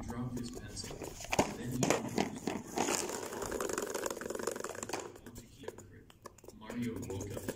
he dropped his pencil. Then he closed the hypocrite, Mario woke